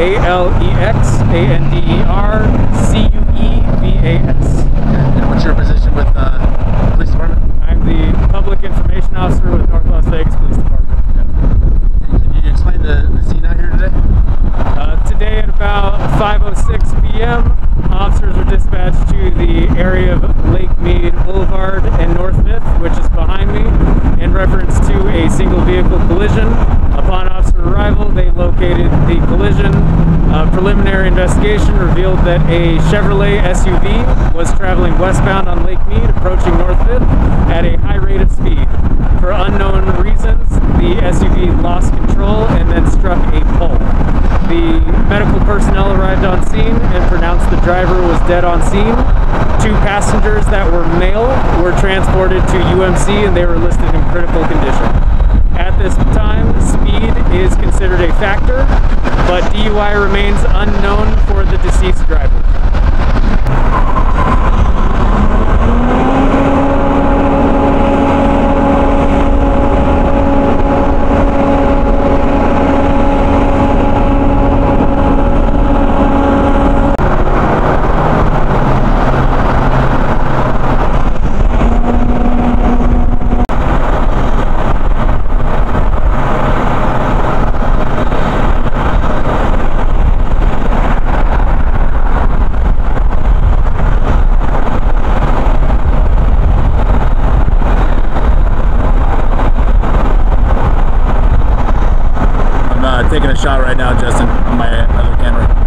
A L E X A N D E R C U E V A S. And what's your position with uh, the police department? I'm the Public Information Officer with North Las Vegas Police Department. And can you explain the, the scene out here today? Uh, today at about 5.06 p.m., officers were dispatched to the area of Lake Mead Boulevard and North Fifth, which is behind me, in reference to a single vehicle collision. Upon officer arrival, they located the collision. Uh, preliminary investigation revealed that a Chevrolet SUV was traveling westbound on Lake Mead, approaching North Fifth at a high rate of speed. For unknown reasons, the SUV lost control and then struck a pole. The medical personnel arrived on scene and pronounced the driver was dead on scene. Two passengers that were male were transported to UMC and they were listed in critical condition. At this time, speed is considered a factor, but DUI remains unknown for the deceased driver. shot right now, Justin, on my other camera.